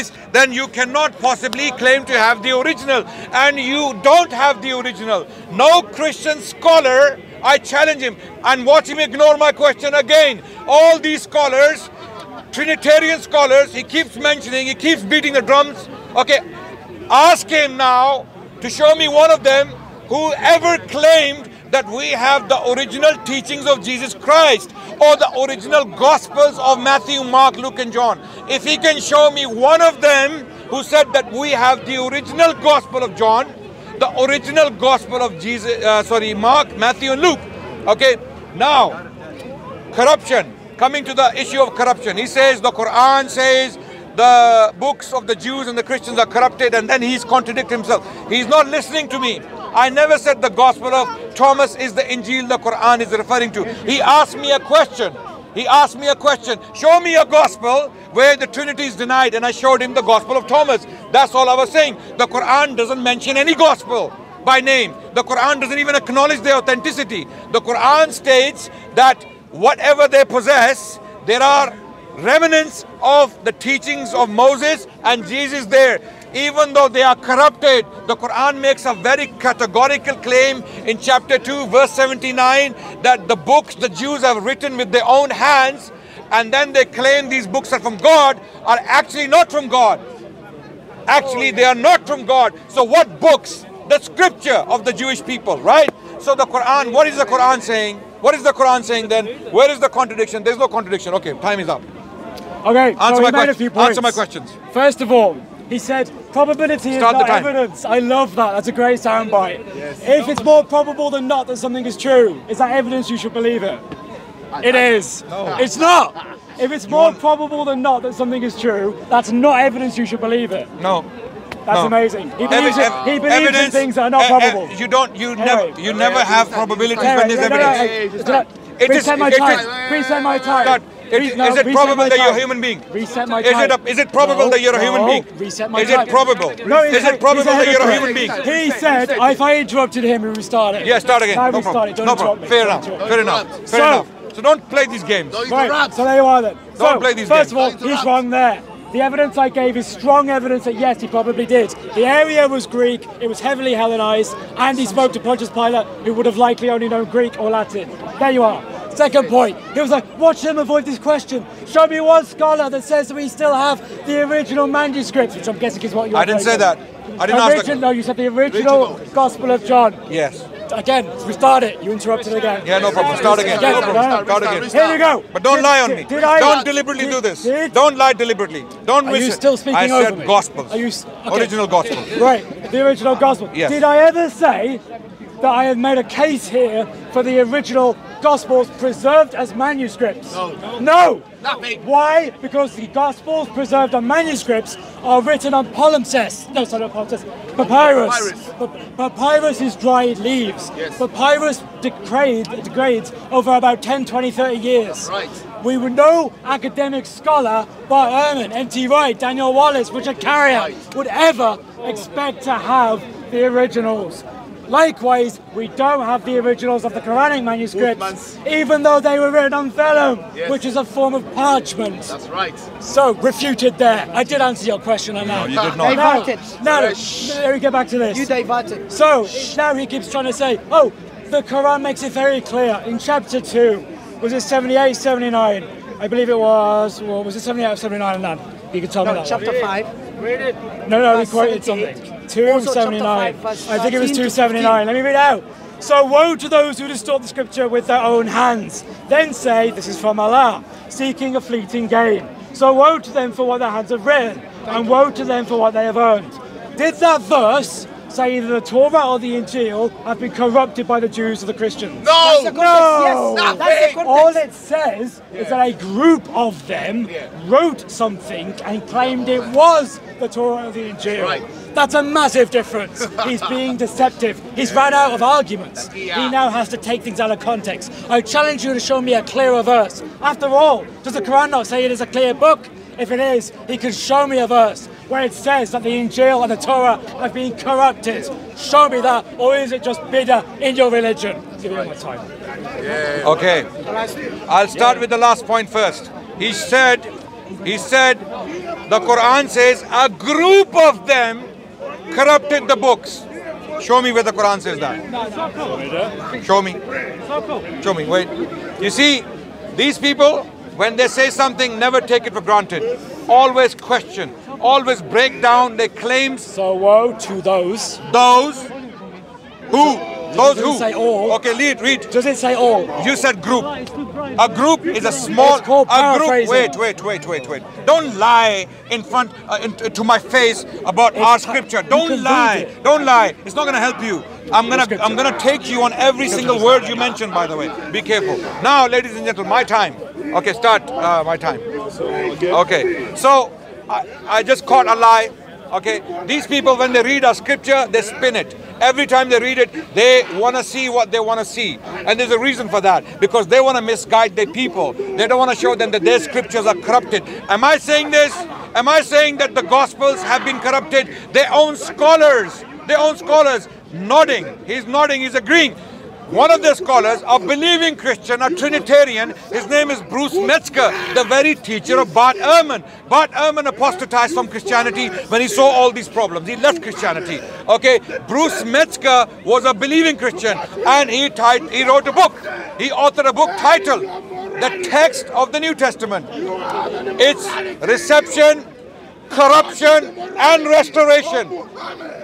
case, then you cannot possibly claim to have the original. And you don't have the original. No Christian scholar, I challenge him, and watch him ignore my question again. All these scholars, Trinitarian scholars, he keeps mentioning, he keeps beating the drums. Okay, ask him now to show me one of them who ever claimed that we have the original teachings of Jesus Christ or the original Gospels of Matthew, Mark, Luke, and John. If he can show me one of them who said that we have the original Gospel of John, the original Gospel of Jesus, uh, sorry, Mark, Matthew, and Luke. Okay, now, corruption. Coming to the issue of corruption, he says the Quran says the books of the Jews and the Christians are corrupted, and then he's contradicted himself. He's not listening to me. I never said the Gospel of Thomas is the Injil the Quran is referring to. He asked me a question. He asked me a question. Show me a gospel where the Trinity is denied, and I showed him the Gospel of Thomas. That's all I was saying. The Quran doesn't mention any gospel by name. The Quran doesn't even acknowledge their authenticity. The Quran states that whatever they possess, there are remnants of the teachings of Moses and Jesus there. Even though they are corrupted, the Quran makes a very categorical claim in chapter 2, verse 79, that the books the Jews have written with their own hands and then they claim these books are from God are actually not from God. Actually, they are not from God. So, what books? The scripture of the Jewish people, right? So, the Quran, what is the Quran saying? What is the Quran saying then? Where is the contradiction? There's no contradiction. Okay, time is up. Okay, Answer so my he made a question- answer my questions. First of all, he said probability Start is not evidence. I love that. That's a great soundbite. If it's more probable than not that something is true, is that evidence you should believe it? It is. It's not. If it's more probable than not that something is true, that's not evidence you should believe it. No. That's no. amazing. He Evi- believes, in- ev- he believes in things that are not eh, eh, probable. you don't. You Anyway. never. You never have probabilities when there's no, no, no, evidence. hey, no, It is- Reset my it is- time. Reset my time. God, it- Re- is no, it probable that you're a human being? Reset my Is it a- is it probable No, that you're a human no, being? Reset my Is it probable? No, Is he's it a- probable that you're a human being? He said, if I interrupted him, he would restart it. Yeah, start again. Now No problem. Don't No interrupt problem. me. Fair enough. interrupt me. Fair enough. Fair So- enough. So don't play these games. Right, so there you are then. Don't play these first games. of all, he's wrong there. The evidence I gave is strong evidence that yes, he probably did. The area was Greek, it was heavily Hellenized, and he spoke to Pontius Pilate, who would have likely only known Greek or Latin. There you are. Second point, he was like, watch them avoid this question. Show me one scholar that says we still have the original manuscripts, which I'm guessing is what you're." I didn't say that. I didn't ask that. No, you said the original Gospel of John. Yes. Again, restart it. You interrupted again. Yeah, no problem. Start again. No problem. Start again. Here we go. But don't Did- lie on me. Did I? Don't deliberately do this. Did- Don't lie deliberately. Don't Are miss you still speaking I over said gospels. Are you okay. Original gospel. Right, the original gospel. Yes. Did I ever say that I had made a case here for the original gospels preserved as manuscripts? No. No. Nothing. Why? Because the gospels preserved on manuscripts are written on palimpsest. No, sorry, not palimpsest. Papyrus. Papyrus. Pa- papyrus is dried leaves. Yes. Papyrus degrade, degrades over about 10, 20, 30 years. Right. We would no academic scholar, Bart Ehrman, N.T. Wright, Daniel Wallace, Richard Carrier, Right. would ever expect to have the originals. Likewise, we don't have the originals of the Quranic manuscripts, Uthman's. even though they were written on vellum, Yes. which is a form of parchment. That's right. So, refuted there. I did answer your question on that. you did not. Now, Diverted. now, Shh. let me get back to this. You diverted. So now he keeps trying to say, oh, the Quran makes it very clear in chapter 2. Was it 78, 79? I believe it was, well, was it 78 or 79 and You can tell me that. chapter 5. Read it. No, no, we verse quoted 78. something. Also chapter 279. I think it was 279. Let me read out. So woe to those who distort the scripture with their own hands. Then say, this is from Allah, seeking a fleeting gain. So woe to them for what their hands have written, and woe to them for what they have earned. Did that verse say either the Torah or the Injil have been corrupted by the Jews or the Christians? No. the context, No. yes. That's the All it says is that a group of them wrote something and claimed it was the Torah or the Injil. Right. That's a massive difference. He's being deceptive. He's run out of arguments. Yeah. He now has to take things out of context. I challenge you to show me a clearer verse. After all, does the Quran not say it is a clear book? If it is, he can show me a verse where it says that the Injil and the Torah have been corrupted. Show me that, or is it just bitter in your religion? Give me my time. Okay. I'll start with the last point first. He said He said, the Quran says a group of them corrupted the books. Show me where the Quran says that. Show me. Show me. Wait. You see, these people, when they say something, never take it for granted. Always question. Always break down their claims. So woe to those. Those who? Those who? say all. Okay, read, read. Does it say all? You said group. A group is a small. It's called a group. Wait, wait, wait, wait, wait. Don't lie in front uh, in, to my face about our scripture. Don't lie. Don't lie. It's not going to help you. I'm gonna? I'm gonna take you on every single word you mention. By the way, be careful. Now, ladies and gentlemen, my time. Okay, start uh, my time. Okay, so I, I just caught a lie. Okay, these people, when they read a scripture, they spin it. Every time they read it, they want to see what they want to see. And there's a reason for that because they want to misguide their people. They don't want to show them that their scriptures are corrupted. Am I saying this? Am I saying that the gospels have been corrupted? Their own scholars, their own scholars, nodding. He's nodding, he's agreeing. One of the scholars, a believing Christian, a Trinitarian, his name is Bruce Metzger, the very teacher of Bart Ehrman. Bart Ehrman apostatized from Christianity when he saw all these problems. He left Christianity. Okay, Bruce Metzger was a believing Christian and he, he wrote a book. He authored a book titled The Text of the New Testament. It's Reception, Corruption, and Restoration.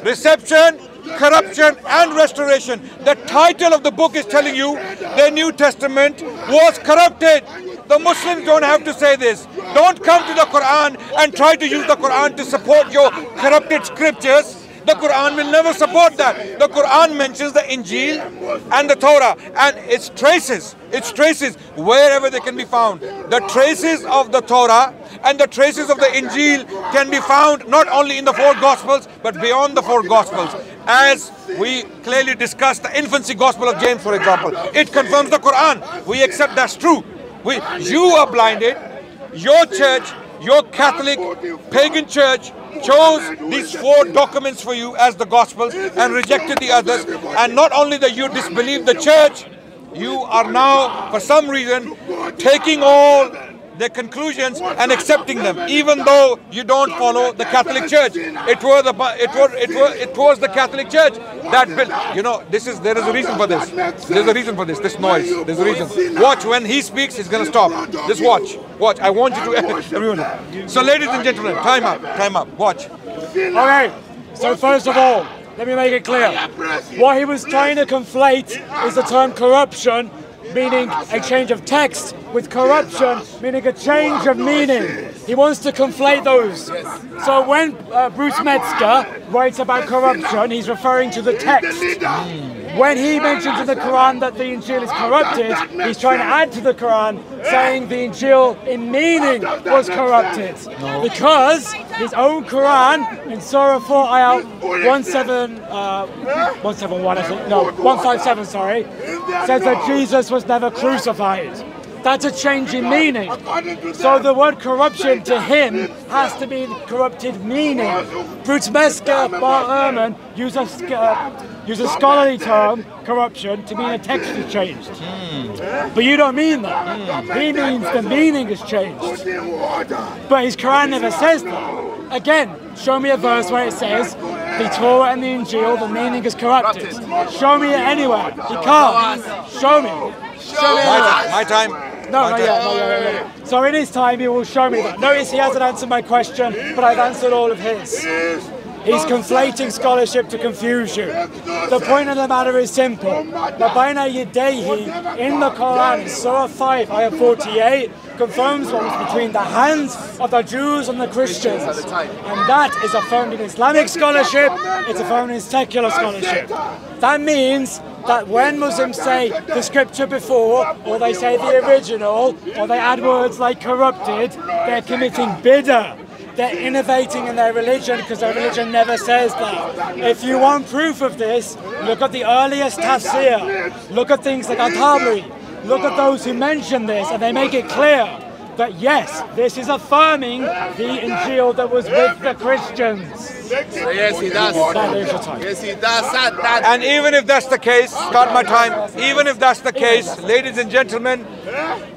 Reception, corruption and restoration. The title of the book is telling you the New Testament was corrupted. The Muslims don't have to say this. Don't come to the Quran and try to use the Quran to support your corrupted scriptures. The Quran will never support that. The Quran mentions the Injil and the Torah and its traces, its traces wherever they can be found. The traces of the Torah and the traces of the Injil can be found not only in the four Gospels but beyond the four Gospels. As we clearly discussed the infancy Gospel of James, for example, it confirms the Quran. We accept that's true. We, you are blinded. Your church, your Catholic pagan church chose these four documents for you as the Gospels and rejected the others. And not only that you disbelieve the church, you are now, for some reason, taking all their conclusions and accepting them, even though you don't follow the Catholic Church. It was the it was it was it was the Catholic Church that built. You know, this is there is a reason for this. There's a reason for this. This noise. There's a reason. Watch when he speaks, he's gonna stop. Just watch. Watch. I want you to everyone. So, ladies and gentlemen, time up. Time up. Watch. Okay, so first of all, let me make it clear. What he was trying to conflate is the term corruption, meaning a change of text, with corruption, meaning a change of meaning. He wants to conflate those. So when uh, Bruce Metzger writes about corruption, he's referring to the text. When he mentions in the Quran that the Injil is corrupted, he's trying to add to the Quran, saying the Injil in meaning was corrupted. Because his own Quran in Surah 4 ayah 17, uh, 171, I think, no, 157, sorry, says that Jesus was never crucified. That's a change in meaning. So the word corruption to him has to be corrupted meaning. Bruce Metzger, Bart Ehrman use a, sc- use scholarly term, corruption, to mean a text is changed. Hmm. But you don't mean that. Hmm. He means the meaning has changed. But his Quran never says that. Again, show me a verse where it says the Torah and the Injil, the meaning is corrupted. Show me it anywhere. He can't. Show me. Show me My time. No, My not time. yet, not yet, not yet. So in his time, he will show me that. Notice he hasn't answered my question, but I've answered all of his. He's conflating scholarship to confuse you. The point of the matter is simple. Labaina Yedehi in the Quran, Surah 5, ayah 48, confirms what was between the hands of the Jews and the Christians. And that is affirmed in Islamic scholarship, it's affirmed in secular scholarship. That means that when Muslims say the scripture before, or they say the original, or they add words like corrupted, they're committing bid'ah. They're innovating in their religion because their religion never says that. If you want proof of this, look at the earliest tafsir. Look at things like Al-Tabari. Look at those who mention this and they make it clear that yes, this is affirming the Injil that was with the Christians. Yes, he does. That is your time. Yes, he does. That, that. And even if that's the case, start my time. Even if that's the case, ladies and gentlemen,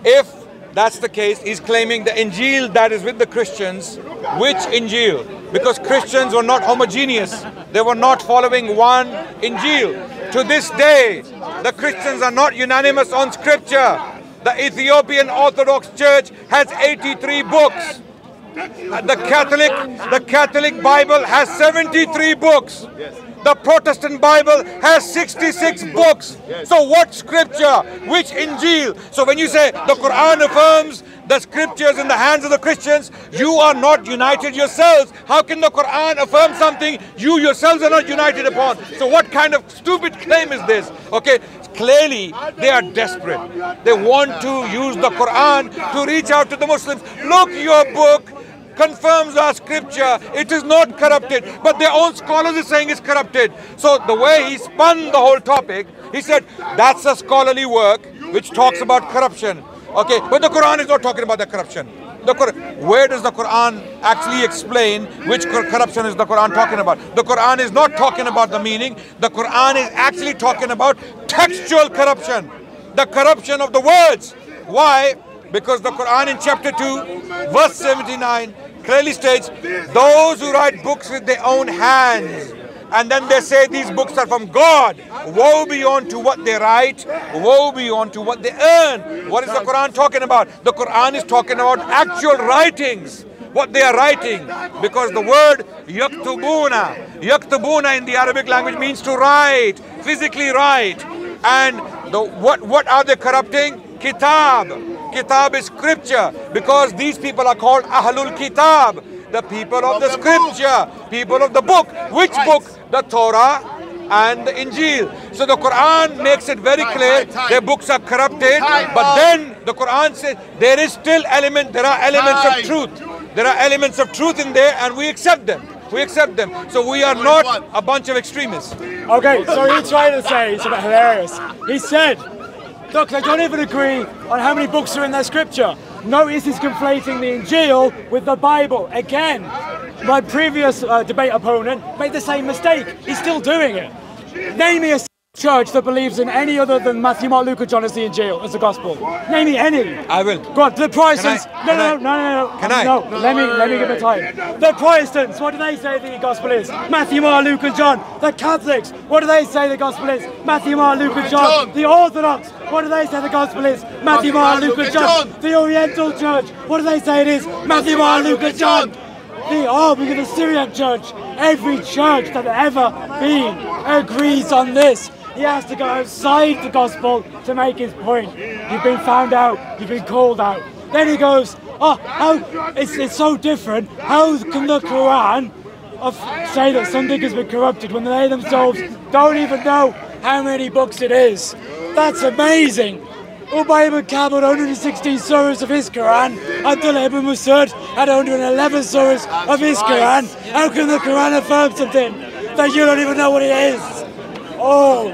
if that's the case, he's claiming the Injil that is with the Christians. Which Injil? Because Christians were not homogeneous. They were not following one Injil. To this day, the Christians are not unanimous on scripture. The Ethiopian Orthodox Church has 83 books. The Catholic, the Catholic Bible has 73 books. The Protestant Bible has 66 books. So what scripture? Which Injil? So when you say the Quran affirms the scriptures in the hands of the Christians, you are not united yourselves. How can the Quran affirm something you yourselves are not united upon? So what kind of stupid claim is this? Okay, clearly they are desperate. They want to use the Quran to reach out to the Muslims. Look, your book confirms our scripture. It is not corrupted. But their own scholars are saying it's corrupted. So the way he spun the whole topic, he said that's a scholarly work which talks about corruption. Okay, but the Quran is not talking about the corruption. The where does the Quran actually explain which cor- corruption is the Quran talking about? The Quran is not talking about the meaning. The Quran is actually talking about textual corruption, the corruption of the words. Why? Because the Quran in chapter 2, verse 79 clearly states, those who write books with their own hands and then they say these books are from God. Woe be unto what they write, woe be unto what they earn. What is the Quran talking about? The Quran is talking about actual writings. What they are writing, because the word yaktubuna, yaktubuna in the Arabic language means to write, physically write. And the what what are they corrupting? Kitab. Kitab is scripture, because these people are called Ahlul Kitab the people of the scripture, people of the book. Which book? The Torah and the Injil. So the Quran makes it very clear their books are corrupted, but then the Quran says there is still element, there are elements of truth. There are elements of truth in there and we accept them. We accept them. So we are not a bunch of extremists. Okay, so he's trying to say, it's a bit hilarious. He said, look, they don't even agree on how many books are in their scripture. Notice he's conflating the Injil with the Bible. Again, my previous uh, debate opponent made the same mistake. He's still doing it. Name me a church that believes in any other than Matthew, Mark, Luke, and John is the Injil, as the gospel. Name me any. I will. Go on, the Protestants. No, no, no, no, no, can I? No, let me, let me give it time. The Protestants, what do they say the gospel is? Matthew, Mark, Luke, and John. The Catholics, what do they say the gospel is? Matthew, Mark, Luke, and John. The Orthodox, what do they say the gospel is? Matthew, Mark, Luke, and John. The Oriental Church, what do they say it is? Matthew, Mark, Luke, and John. The Army of the Syriac Church, every church that ever been agrees on this. He has to go outside the gospel to make his point. You've been found out, you've been called out. Then he goes, Oh, how it's, it's so different. How can the Quran of say that something has been corrupted when they themselves don't even know how many books it is? That's amazing. Ubay ibn Ka'b had 116 surahs of his Quran, Abdullah ibn Masud had 111 surahs of his Quran. How can the Quran affirm something that you don't even know what it is? Oh,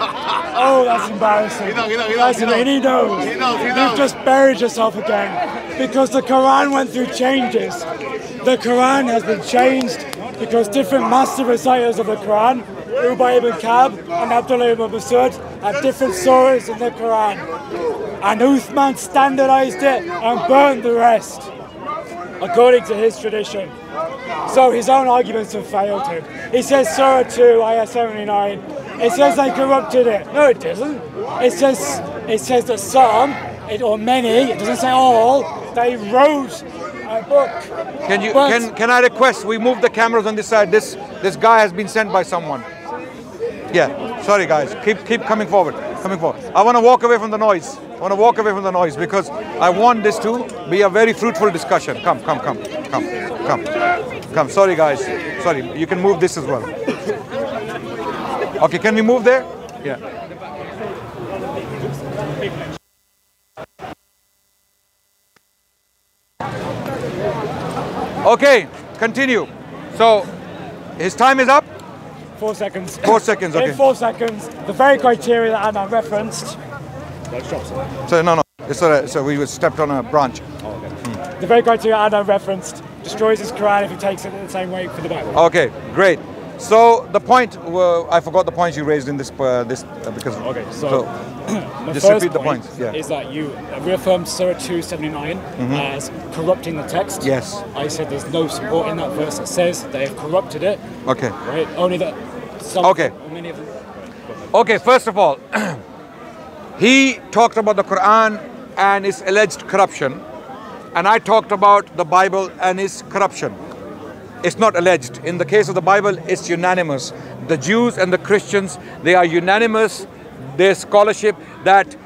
oh, that's embarrassing. knows, he knows, he That's knows. He knows. He knows, he You've just buried yourself again because the Quran went through changes. The Quran has been changed because different master reciters of the Quran, Ubay ibn Ka'b and Abdullah ibn Masud, had different surahs in the Quran. And Uthman standardized it and burned the rest, according to his tradition. So his own arguments have failed him. He says Surah 2, Ayah 79. It says they corrupted it. No, it doesn't. It says it says that some, it, or many, it doesn't say all, they wrote a book. Can you But- can can I request we move the cameras on this side? This this guy has been sent by someone. Yeah, sorry guys. Keep keep coming forward. Coming forward. I want to walk away from the noise. I want to walk away from the noise because I want this to be a very fruitful discussion. Come, come, come, come, come, come. Sorry guys. Sorry. You can move this as well. Okay, can we move there? Yeah. Okay, continue. So his time is up. Four seconds. Four seconds, okay. In four seconds, the very criteria that Adnan referenced, So no, no. It's all right. So we stepped on a branch. the very criteria Adnan referenced, destroys his Quran if he takes it the same way for the Bible. Okay, great. So the point, uh, I forgot the points you raised in this uh, this uh, because. Okay, so, my just first repeat the point points, yeah. is that you reaffirmed Surah 279 as corrupting the text. Mm-hmm. Yes. I said there's no support in that verse that says they have corrupted it. Okay. Right? Only that some Okay. many of them. Okay, first of all, he talked about the Quran and its alleged corruption, and I talked about the Bible and its corruption. It's not alleged. In the case of the Bible, it's unanimous. The Jews and the Christians, they are unanimous, their scholarship, that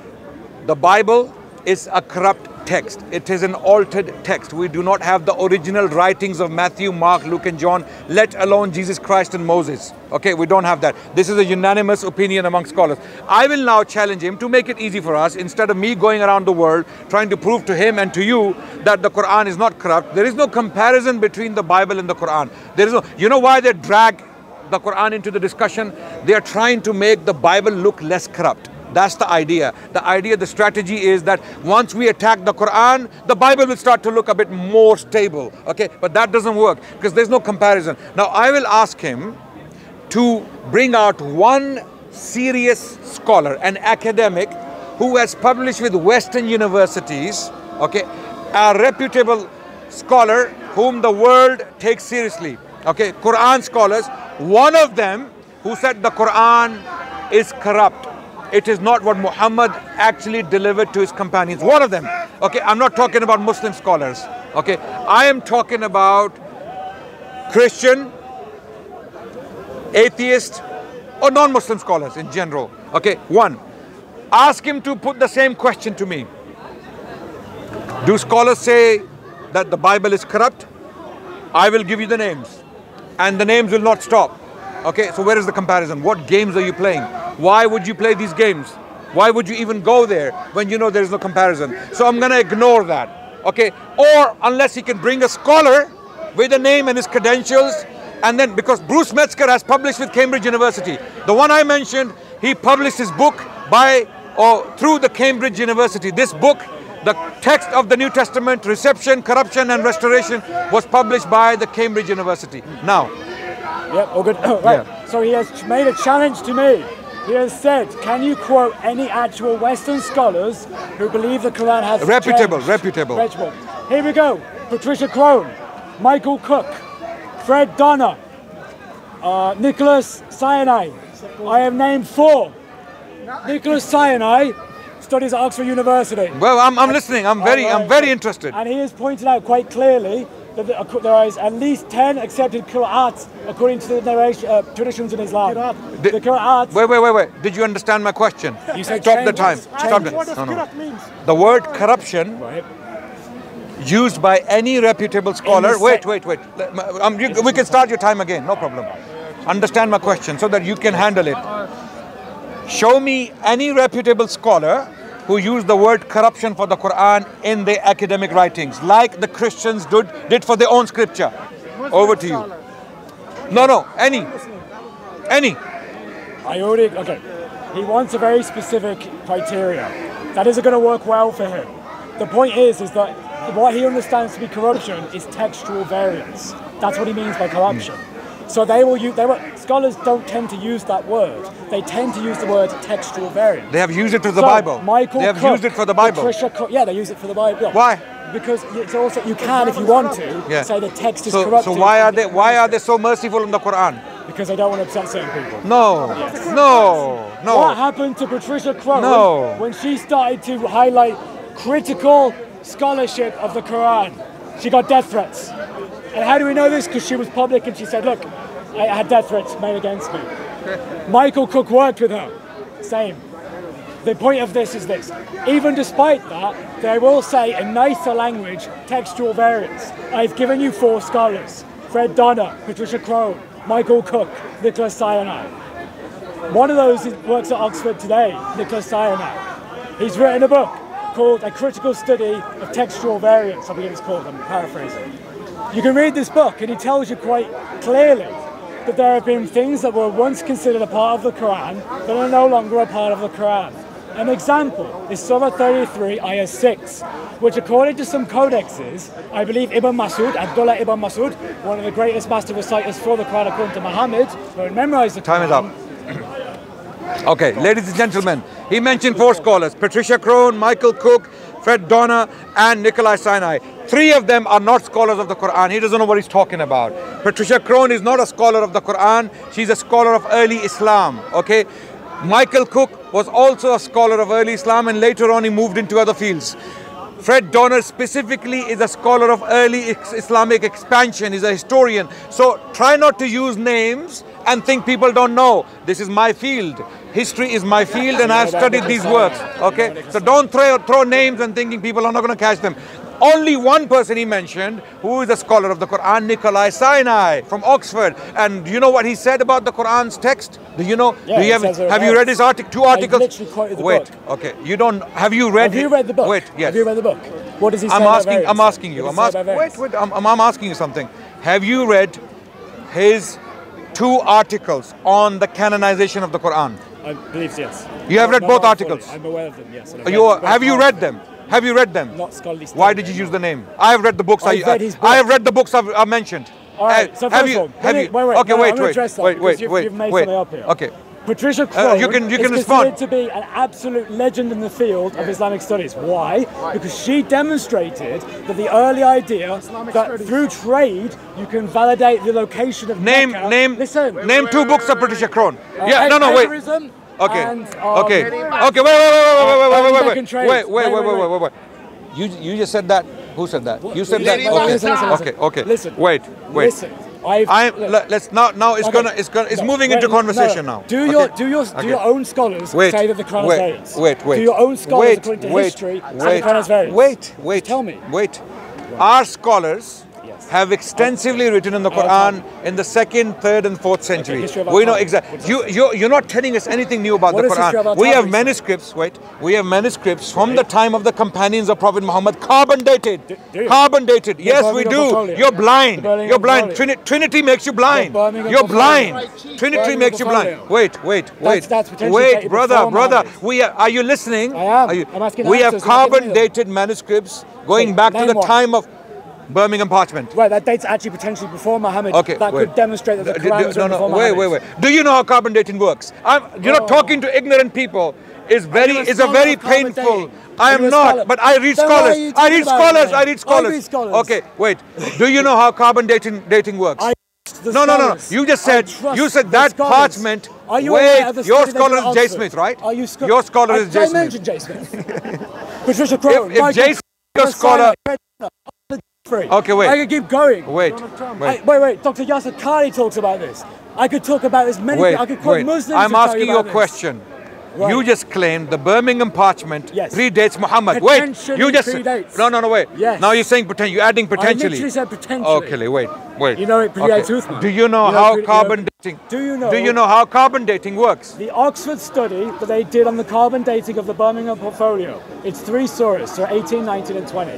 the Bible is a corrupt text. It is an altered text. We do not have the original writings of Matthew, Mark, Luke, and John, let alone Jesus Christ and Moses. Okay, we don't have that. This is a unanimous opinion among scholars. I will now challenge him to make it easy for us, instead of me going around the world trying to prove to him and to you that the Quran is not corrupt. There is no comparison between the Bible and the Quran. There is no, you know why they drag the Quran into the discussion? They are trying to make the Bible look less corrupt. That's the idea. The idea, the strategy is that once we attack the Quran, the Bible will start to look a bit more stable. Okay, but that doesn't work because there's no comparison. Now, I will ask him to bring out one serious scholar, an academic who has published with Western universities, okay, a reputable scholar whom the world takes seriously, okay, Quran scholars, one of them who said the Quran is corrupt. It is not what Muhammad actually delivered to his companions. One of them. Okay, I'm not talking about Muslim scholars. Okay, I am talking about Christian, atheist, or non-Muslim scholars in general. Okay, one. Ask him to put the same question to me. Do scholars say that the Bible is corrupt? I will give you the names. And the names will not stop. Okay, so where is the comparison? What games are you playing? Why would you play these games? Why would you even go there when you know there is no comparison? So I'm gonna ignore that. Okay, or unless he can bring a scholar with a name and his credentials, and then because Bruce Metzger has published with Cambridge University, the one I mentioned, he published his book by or through the Cambridge University. This book, the text of the New Testament, Reception, Corruption, and Restoration, was published by the Cambridge University. Now, Yep, all good. right. So he has made a challenge to me. He has said, can you quote any actual Western scholars who believe the Quran has Reputable, changed? reputable. Reputable. Here we go. Patricia Crone, Michael Cook, Fred Donner, uh, Nicholas Sinai. I have named four. Nicholas Sinai studies at Oxford University. well, I'm, I'm listening. I'm very, I'm very interested. And he has pointed out quite clearly that there is at least 10 accepted Qira'ats according to the narration, uh, traditions in Islam. The Qira'ats. Wait, wait, wait, wait. Did you understand my question? You said Stop the time. changes. Stop it. What does No, no. Means? The word corruption Right. used by any reputable scholar. Wait, wait, wait. Um, you- we can start your time again. No problem. Understand my question so that you can handle it. Show me any reputable scholar who use the word corruption for the Quran in their academic writings, like the Christians did, did for their own scripture. Over to you. No, no, any. Any. I already. Okay. He wants a very specific criteria. That isn't going to work well for him. The point is, is that what he understands to be corruption is textual variance. That's what he means by corruption. So they will use. They will, scholars don't tend to use that word. They tend to use the word textual variant. They have used it for the So, Bible. Michael they have Cook, used it for the Bible. Patricia Cook, yeah, they use it for the Bible. Why? Because it's also you can if you want to Yeah. say the text is So, corrupted. so why are they why are they so merciful in the Quran? Because they don't want to upset certain people. No, no, no. What happened to Patricia Crone No. when she started to highlight critical scholarship of the Quran? She got death threats. And how do we know this? Because she was public and she said, look, I had death threats made against me. Michael Cook worked with her. Same. The point of this is this. Even despite that, they will say in nicer language, textual variants. I've given you four scholars. Fred Donner, Patricia Crone, Michael Cook, Nicholas Sinai. One of those works at Oxford today, Nicholas Sinai. He's written a book called A Critical Study of Textual Variants, I believe it's called, I'm paraphrasing. You can read this book and he tells you quite clearly that there have been things that were once considered a part of the Quran that are no longer a part of the Quran. An example is Surah 33, Ayah 6, which according to some codexes, I believe Ibn Masud, Abdullah Ibn Masud, one of the greatest master reciters for the Quran according to Muhammad, who had memorized the Time is up. Okay, ladies and gentlemen, he mentioned four scholars Patricia Crone, Michael Cook, Fred Donner, and Nikolai Sinai. Three of them are not scholars of the Quran. He doesn't know what he's talking about. Patricia Crone is not a scholar of the Quran, she's a scholar of early Islam. Okay? Michael Cook was also a scholar of early Islam and later on he moved into other fields. Fred Donner specifically is a scholar of early Islamic expansion, he's a historian. So try not to use names and think people don't know. This is my field. History is my field and I've studied these works. Okay? So don't throw, throw names and thinking people are not going to catch them. Only one person he mentioned who is a scholar of the Quran, Nikolai Sinai from Oxford. And do you know what he said about the Quran's text? Do you know? Yeah, do you have, have you read his article? Two articles? literally quoted the Wait, book. okay. You don't have you read Have you read the book? Wait, yes. Have you read the book? What does he say I'm asking. I'm asking you. I'm asking. Wait, wait. I'm, I'm, asking you something. Have you read his two articles on the canonization of the Quran? I believe yes. You have read Not- both fully. articles? I'm aware of them, yes. Are you, have you read them? Have you read them? Not scholarly Why did you use the name? I have read the books. I've I, read his I have read the books I've, I've mentioned. All right, Uh, so have first you? of all, Have you? wait, wait, okay, no, wait, I'm gonna wait, address that wait, wait, you've, wait, you've made wait. something up here. Okay. Patricia Crone you can- you is can respond. considered to be an absolute legend in the field of Islamic studies. Why? Because she demonstrated that the early idea that through trade you can validate the location of Name, Mecca. name, Listen. name two books of Patricia Crone. uh, yeah, no, no, wait. Atheism Okay. and, um, okay. Okay. Wait, wait, wait, wait, wait, wait, wait, Second wait, wait, trade. wait, wait, Wait, wait, wait, wait, wait, wait. You, you just said that. Who said that? You said that. Listen, Okay. listen, listen, listen. Okay. Okay. Listen. Wait. Wait. Listen. I've, I look, let, let's now. Now it's Okay. gonna. It's gonna. It's No, moving wait, into no, conversation no. now. Do your Okay. do your Okay. do your own scholars Wait, say that the Quran wait, is variance? wait, wait. Do your own scholars wait, according to wait, history say wait, the Quran is variance? Wait, wait. Tell me. Wait. Our scholars Yes. Have extensively written in the Quran in the second, third, and fourth century. our we know exactly. You, you, you're not telling us anything new about What the is history of our Quran. We have manuscripts. Wait, we have manuscripts from Right. the time of the companions of Prophet Muhammad, carbon dated. you? Carbon dated. Yes, we do. You're blind. You're blind. Trini- Trinity makes you blind. You're blind. Trinity makes you blind. Wait, wait, wait. that's potentially wait, brother, brother. We are, are you listening? I am. Are you- I'm asking we have answers, you're not giving carbon dated manuscripts going back to the time of Birmingham parchment. Right, that dates actually potentially before Muhammad. Okay, that wait. could demonstrate that the Quran was no, no, before wait, Muhammad. wait, wait. Do you know how carbon dating works? I'm, you're Oh. talking to ignorant people is very you a is a very painful. dating? I am not, scholar? but I read Then scholars. I read scholars. I read I scholars. read scholars. Okay, wait. Do you know how carbon dating dating works? I no, no, no, no. You just said you said that scholars. parchment. Are you wait, of the your scholar is Jay Smith, right? Are you scho- your scholar I, is Jay I Smith. mentioned Jay Smith. Patricia Crone. If, if Jay Smith, your scholar. Free. Okay, wait. I could keep going. Wait, I, wait. wait, wait. Dr. Yasser talks about this. I could talk about as many. Wait, I could quote wait. Muslims. I'm asking you a this. question. Right. You just claimed the Birmingham parchment Yes. predates Muhammad. Wait, you just predates. no, no, no. Wait. Yes. Now you're saying potentially. You're adding potentially. literally said potentially. Okay, wait, wait. You know it predates Uthman. Do you know You know how pre- you know carbon dating? Do you know- Do you know how carbon dating works? The Oxford study that they did on the carbon dating of the Birmingham portfolio, it's three surahs, so 18, 19, and 20.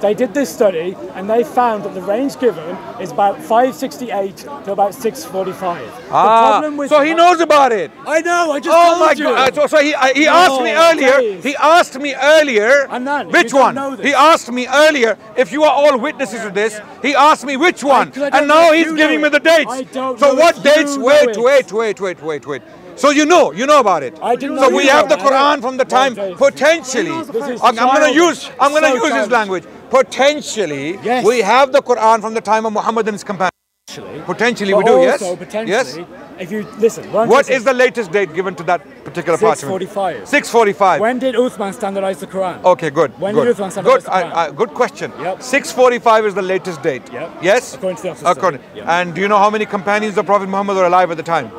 They did this study and they found that the range given is about 568 to about 645. the Ah, so he knows about it. I know, I just Oh my you. God! So, so he I- he No, asked me earlier. Dave. He asked me earlier. Anand, which one? He asked me earlier if you are all witnesses to this. He asked me which one, I don't and now he's giving me the dates. I don't so what dates? Wait, wait, wait, wait, wait, wait. So you know, you know about it. I didn't So we have the Quran from the time potentially. I'm, going to use. I'm going to use his language. Potentially, Yes. we have the Quran from the time of Muhammad and his companions. Potentially, Potentially, we do. Yes. potentially, Yes. if you listen, What is the latest date given to that particular parchment? 645. 645. When did Uthman standardize the Quran? Okay, good. When good. did Uthman stand good. the I, I, good question. Yep. 645 is the latest date. Yep. Yes. According to the According. Yep. And do you know how many companions of Prophet Muhammad were alive at the time?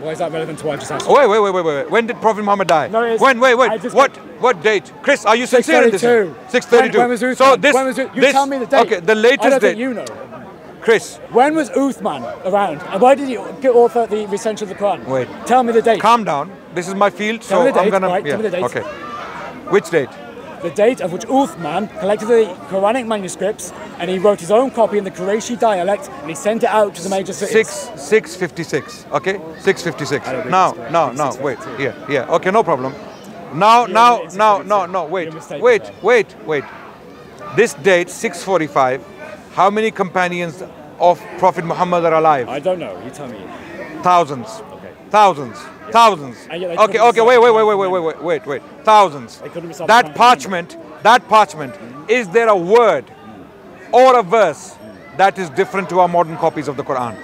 Why is that relevant to what I just asked? Oh, wait, wait, wait, wait, wait. When did Prophet Muhammad die? No, it's- when? Wait, wait. What? What date? Chris, are you sincere in this? 632. 632. When, when was Uthman? So this. when was? You this, tell me the date. Okay, the I latest don't date. think you know. Chris, When was Uthman around? And why did he author the Essential of the Quran? Wait. Tell me the date. calm down. This is my field, Tell so I'm date, gonna. right, yeah. tell me the date. Okay. Which date? The date of which Uthman collected the Quranic manuscripts and he wrote his own copy in the Qurayshi dialect and he sent it out to the major cities. Six six fifty six. Okay, six fifty six. I don't Now, it's correct. I now, now. Wait. 652. Yeah, yeah. Okay, no problem. Now, You're now, now, no, no, wait, wait, there. wait, wait. This date, 645, how many companions of Prophet Muhammad are alive? I don't know. You tell me. Thousands. Okay. Thousands. Thousands. And Okay, okay, wait, wait, wait, wait, wait, wait, wait, wait. Thousands. They couldn't decide to That parchment, that parchment, is there a word or a verse that is different to our modern copies of the Quran?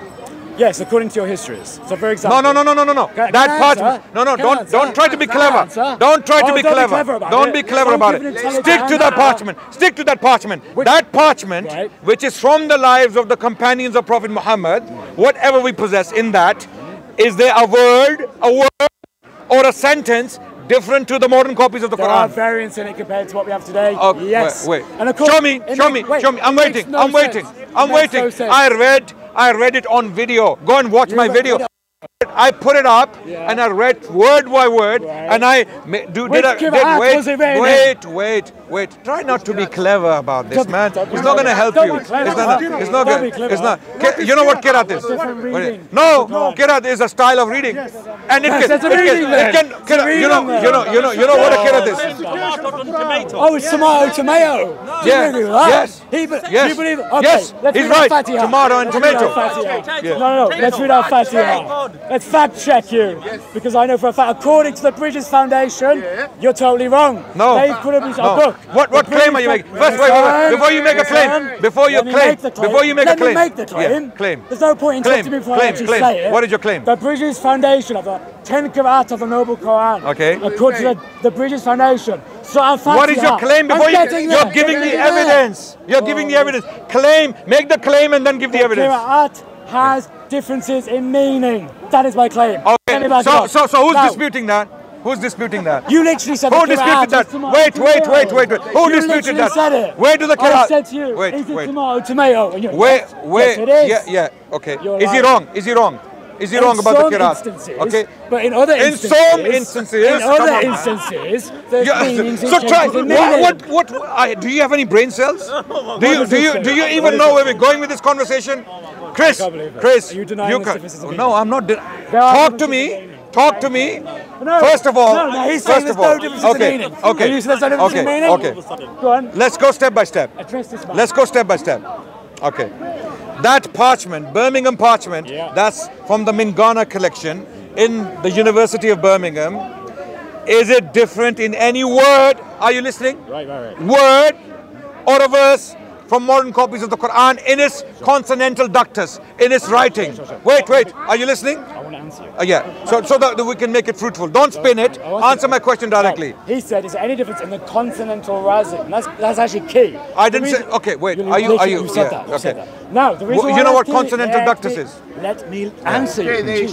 Yes, according to your histories. So, for example. No, no, no, no, no, no, no. Can- That parchment. No, no, don't, answer? don't try to be clever. Don't try to Oh, be don't be clever. clever Don't it. be clever Don't about it. Stick to that parchment. Stick to that parchment. Which- That parchment, Right. which is from the lives of the companions of Prophet Muhammad, whatever we possess in that, is there a word, a word, or a sentence different to the modern copies of the There are Quran? variants in it compared to what we have today. Oh, yes. Wait, wait. And of course, show me, show me, wait, show me. I'm waiting. no I'm waiting. sense. I'm waiting. no. I read. I read it on video. Go and watch my video. Read I put it up Yeah. and I read word by word Right. and I ma- do did, I, did qiraat wait, was it written in? wait, wait, wait. Try not to be clever about this, man. It's not going to help you. It's not. It's not good. It's not. You know what kirat is? Different. No, No. kirat is a style of reading, and it can. it can- it then. can- It's a kirat- You know. You know. You know. You know what a kirat is. Oh, it's tomato, tomato. Do you Yeah. agree with that? Yes. Yes. Do you believe? Okay, Yes. He's right. Tomato and tomato. our Fatiha. Yeah. No, no, no. Let's read our Fatiha. Let's fact check you. Because I know for a fact, according to the Bridges Translation, you're totally wrong. No. They've put a No. book. What what claim are you making? First, wait, wait. Before you make a claim, before you claim, make the claim. before you make a claim. Let me make the claim. Yeah, claim. There's no point in Claim, interrupting me before claim, I actually claim. say it. What is your claim? The Bridges Translation of the Ten Qira'at of the Noble Quran. Okay. According to the, the Bridges Translation. So I'm What is your claim before you, you're giving the evidence. You're giving the evidence. Claim. Make the claim and then give the evidence. Qira'at has differences in meaning. That is my claim. Okay. So so so who's Now, disputing that? Who's disputing that? You literally said Who disputed that? Wait, wait, wait, wait, wait. Who you disputed that? said it. Where do the I said to you, Wait, is it wait. tomato, tomato? And you're Where yes, where? yes, it is. Yeah yeah. Okay. You're Is he wrong? Is he wrong? Is he In wrong about the Qira'at? Okay. But in other In instances, some instances, in other instances, there's Yeah, meanings so try. changes in meaning. What, what, what, I, do you have any brain cells? Do you, do you, do you even know where we're going with this conversation? Chris, can't believe it. Chris, Are you denying the can- differences in No. I'm not. De- talk to me. Talk to me. No, First of all, no, no, he's saying first there's of all, no okay, okay, you there's no differences okay, okay. Go on. Let's go step by step. Address this man. Let's go step by step. Okay. That parchment, Birmingham parchment, Yeah. that's from the Mingana collection in the University of Birmingham. Is it different in any word? Are you listening? Right, right, right. Word or a verse from modern copies of the Quran in its consonantal ductus, in its writing. Wait, wait. Are you listening? I want to answer you. Uh, yeah. So, so that that we can make it fruitful. Don't spin it. Answer my question directly. Right. He said, is there any difference in the consonantal rasm? That's, that's actually key. I didn't say- okay, wait, are you- are literally- you- said yeah, that. You said okay. that. Now, the reason Well, why you know what consonantal key- ductus is? Let me answer you.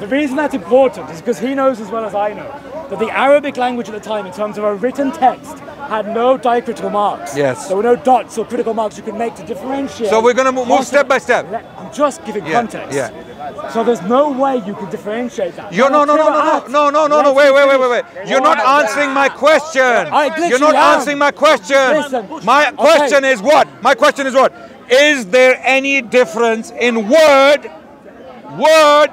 The reason that's important is because he knows as well as I know that the Arabic language at the time, in terms of a written text, had no diacritical marks. Yes. There were no dots or critical marks you could make to differentiate. So we're gonna move- move step by step. Let- I'm just giving Yeah, context. yeah. So there's no way you can differentiate that. You're no no no no no no no no no wait wait wait wait wait. You're not answering my question. You're not answering my question. Listen. My Okay. question is what? My question is what? Is there any difference in word, word,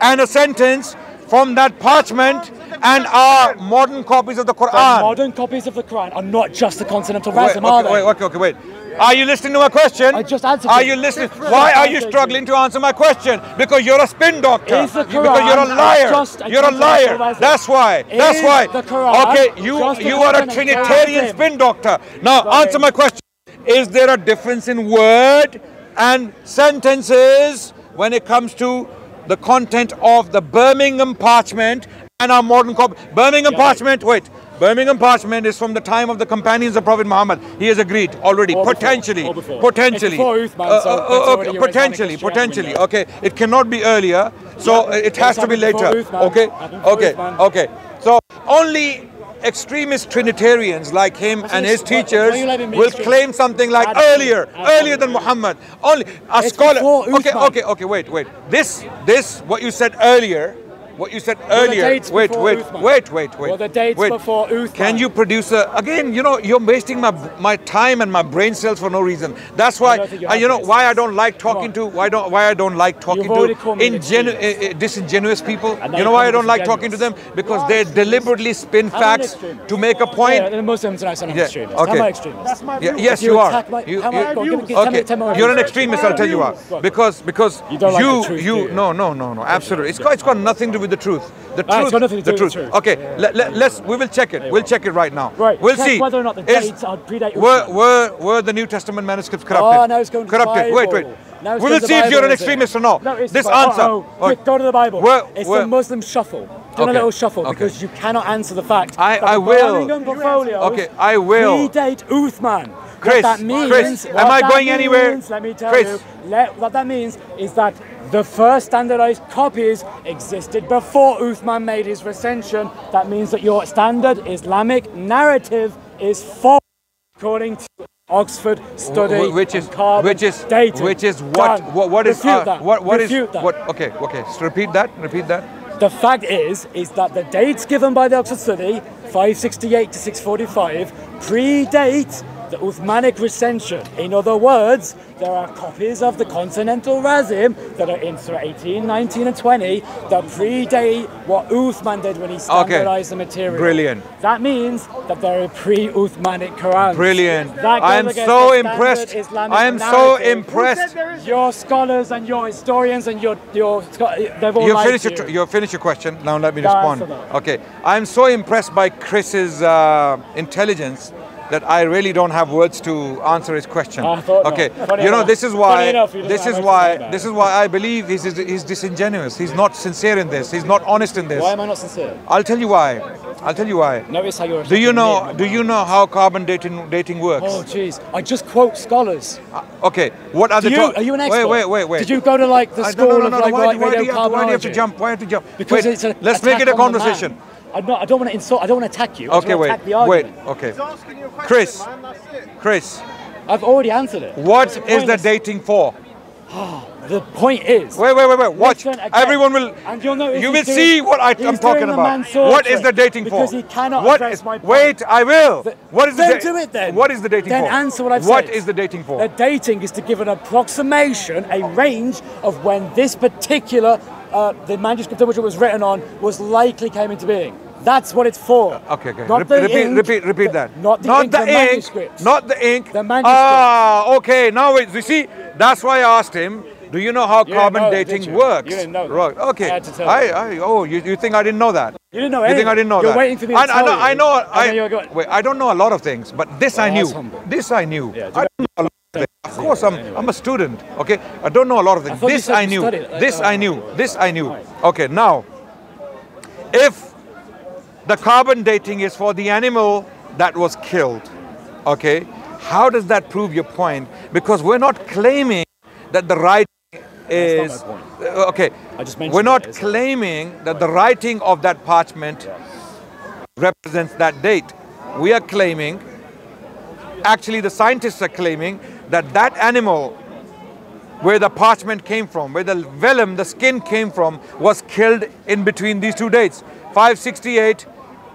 and a sentence from that parchment and our modern copies of the The Quran? modern copies of the Quran are not just the consonantal Wait, rasm, are they? wait, okay, okay, wait. Are you listening to my question? I just answered Are you. listening? Why are you struggling to answer my question? Because you're a spin doctor. Because you're a liar. You're a liar. That's why. That's why. okay, you you are a Trinitarian spin doctor. Now answer my question. Is there a difference in word and sentences when it comes to the content of the Birmingham parchment and our modern copy? Birmingham parchment. Wait. Birmingham parchment is from the time of the companions of Prophet Muhammad. He has agreed already, Or potentially, or before. potentially, Uthman, Uh, so uh, that's uh, already okay, potentially, potentially. Okay, it cannot be earlier, so Yeah, it has to be later. Uthman, Okay, okay, Uthman. okay. So only extremist Trinitarians like him and his this- why- why teachers are you letting me will claim something like Absolutely, earlier, absolutely. earlier than Muhammad. Only a It's scholar. Okay, okay, okay. Wait, wait. This, this, what you said earlier, what you said the earlier. dates Wait, before wait, Uthman? wait, wait, wait. Were the dates wait. before Uthman? Can you produce a again? You know, you're wasting my my time and my brain cells for no reason. That's why you uh, you know why I don't like talking to why don't why I don't like talking You've to ingenu- uh, uh, disingenuous people. You know why I don't like talking to them disingenuous. because they deliberately spin facts to make a point. Yeah, the Muslims and I said I'm Yeah, extremist. okay. Am I extremist? That's my Yeah, view. yes, You you, are. my- You- how you- about- go, give me- tell me- okay, tell me what you're an extremist. I'll tell you why. Because because You don't you the truth, you do you? no no no no absolutely. It's got it's got nothing to do with the truth. The truth. it's got nothing to the do with truth. the truth. Okay, let, let, let's we will check it. We'll check it right now. Right, We'll check see whether or not the Is- dates are predate Were, Uthman. were were the New Testament manuscripts corrupted? Oh, now it's going to the corrupted. Wait wait. Now it's we'll see the if you're an Bible, it? extremist or not. No, it's this answer. Oh, oh. Quick, go to the Bible. Were- it's were- the Muslim shuffle. Do Okay, a little shuffle okay. because you cannot answer the fact. I- that I the will. Okay, I will. Predate Uthman. Chris, what that means, Chris, what am I going anywhere? Let me tell Chris. you. Let, what that means is that the first standardized copies existed before Uthman made his recension. That means that your standard Islamic narrative is false, according to Oxford study, Wh- which is which is dating. which is what Done. what, what is uh, that. what what is that. what okay okay so repeat that repeat that The fact is, is that the dates given by the Oxford study, 568 to 645, predate the Uthmanic recension. In other words, there are copies of the consonantal rasm that are in Surah 18, 19, and 20 that predate what Uthman did when he standardized the material. Brilliant. That means that they're a pre-Uthmanic Quran. brilliant I am so impressed Islamic I am so impressed Your scholars and your historians and your your they've all you finish your you. your question now let me No, respond okay I'm so impressed by Chris's uh, intelligence that I really don't have words to answer his question. I thought okay, Funny you know enough. this is why enough, this is why this is why I believe he's, he's, disingenuous. He's not sincere in this. He's not honest in this. Why am I not sincere? I'll tell you why. I'll tell you why. Notice how you're. Do you know? Do you know how carbon dating dating works? Oh, jeez. I just quote scholars. Uh, okay. What are Do the? you, are you an expert? wait, wait, wait. wait. Did you go to like the school no, no, no, of like why, right why, do you have to, why do you have to jump? Why have to jump? Because Wait, it's a let's make it a attack on the man. conversation. I'm not, I don't want to insult. I don't want to attack you. I Okay, want to wait, attack the wait. Okay, He's asking you a question, Chris. man. That's it. Chris. I've already answered it. What It's is the pointless. dating for? The point is. Wait, wait, wait, wait. Watch. Again. Everyone will. And you'll notice You will doing- see what I, I'm talking about. What is the dating because for? he cannot What address is- my point. Wait, I will. The- what is then the da- do it then. What is the dating then for? answer what I've What said. is the dating for? The dating is to give an approximation, a range of when this particular, uh, the manuscript of which it was written on, was likely came into being. That's what it's for. Okay, okay. Not Rep- the repeat, ink, repeat, repeat that. Not the ink, the, ink, manuscript. not the ink. The manuscript. Ah, okay. Now wait. You see, that's why I asked him. Do you know how didn't carbon know dating you? works? You didn't know that. Right. Okay. I had to tell I. I, oh, you, you think I didn't know that? You didn't know You think anything. I didn't know You're that? waiting for me to I, I tell know. you. I know. I, going- wait, I don't know a lot of things, but this I Oh, knew. This I knew. Yeah, I don't know a lot of things. Of course, I'm, I'm a student. Okay, I don't know a lot of things. thought you This I you knew. This Oh, I knew. This I knew. Okay, now, if the carbon dating is for the animal that was killed, okay, how does that prove your point? Because we're not claiming that the writing is. Uh, okay. I just mentioned we're not it? claiming that the writing of that parchment represents that date. We are claiming, actually, the scientists are claiming that that animal where the parchment came from, where the vellum, the skin came from, was killed in between these two dates 568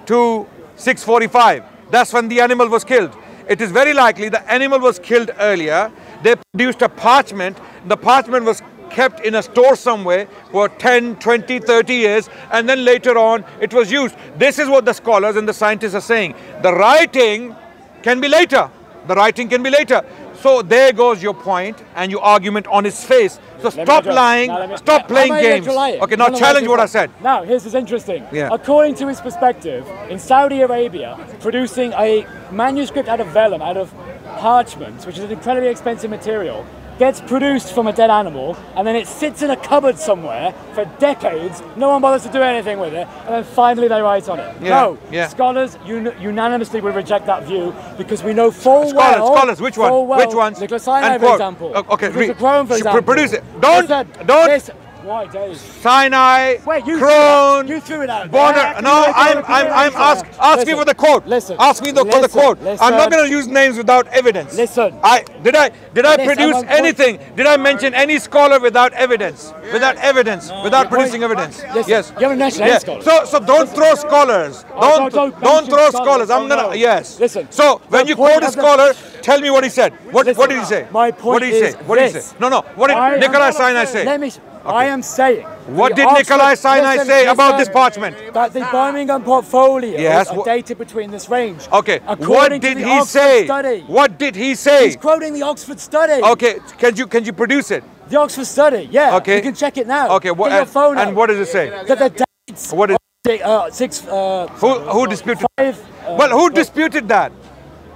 to 645. That's when the animal was killed. It is very likely the animal was killed earlier. They produced a parchment. The parchment was kept in a store somewhere for 10, 20, 30 years, and then later on it was used. This is what the scholars and the scientists are saying. The writing can be later. The writing can be later. So there goes your point and your argument on its face. So stop lying, me- stop playing games. Okay, now challenge what I said. Now, here's what's interesting. Yeah. According to his perspective, in Saudi Arabia, producing a manuscript out of vellum, out of parchment, which is an incredibly expensive material, gets produced from a dead animal, and then it sits in a cupboard somewhere for decades. No one bothers to do anything with it, and then finally they write on it. Yeah, no, yeah. scholars un- unanimously would reject that view because we know full Scholars, well. scholars, which one? well, Which ones? Nicholas Sinai, for example. Okay, Nicholas read. Crone, for example. produce it. Don't- Listen, don't- listen. Why, Dave? Sinai, Wait, you Crone, threw it out. You threw it out. Bonner. No, I'm, I'm, I'm ask, ask me for the quote. Listen. Ask me the, for the listen, quote. I'm not going to use names without evidence. Listen. I did I did I Listen, produce going- anything? Did I mention any scholar without evidence? Without evidence? Without Wait, producing evidence? listen, yes. you haven't mentioned any Yeah. scholars. So so don't throw scholars. Oh, Don't don't- throw scholars. I'm Oh, gonna no. yes. Listen, So when you quote a scholar, tell me what he said. What what did he say? My point What did he is say? What did he say? No no. What did I Sinai say? Let me. I am saying. What did Oxford- Nicolai Sinai listen, say about this parchment? That the Birmingham portfolio Yes, are dated between this range. Okay. According What to did the he Oxford say? Study. What did he say? He's quoting the Oxford study. Okay. Can you can you produce it? The Oxford study. Yeah. Okay. You can check it now. Okay. What your and, phone and out. what does it say? That the dates. What is- uh, six. Uh, Who who disputed? five. Uh, Well, who disputed that?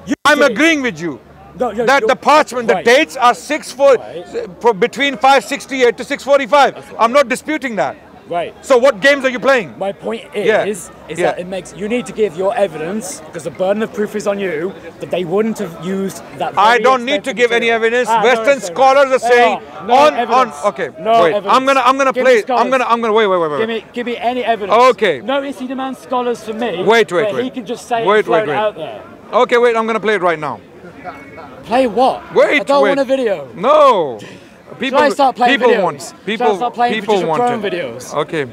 you I'm did. agreeing with you. No, no, That the parchment, the dates are six four, Right. between 568 to 645. I'm not disputing that. Right. So what games are you playing? My point is, Yeah, is yeah. that it makes you need to give your evidence because the burden of proof is on you that they wouldn't have used that. I don't need to give any evidence. Ah, Western evidence. scholars are saying are no on evidence. on. Okay, No wait. evidence. I'm gonna I'm gonna Give play. I'm gonna I'm gonna wait wait wait wait. Give me, give me any evidence. Okay. No, is he demands scholars for me. Wait, wait, wait. He can just say Wait, wait, wait. out there. Okay, wait. I'm gonna play it right now. Play what? Wait, I don't wait. want a video. No. People, I start playing people videos? want. Shall I People, start playing people want Crone it. videos? Okay.